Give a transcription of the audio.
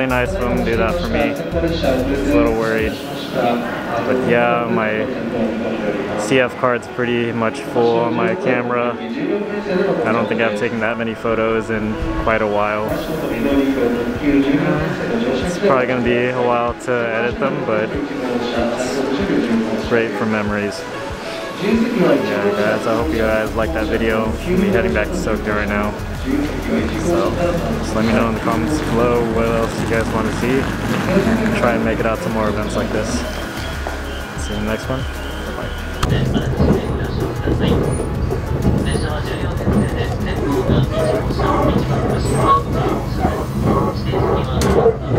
really nice of him to do that for me. Was a little worried. But yeah, my CF card's pretty much full on my camera. I don't think I've taken that many photos in quite a while. It's probably going to be a while to edit them, but it's great for memories. Yeah, guys, I hope you guys like that video. I'm heading back to Tokyo right now. So just let me know in the comments below what else you guys want to see and try and make it out to more events like this. See you in the next one. Bye.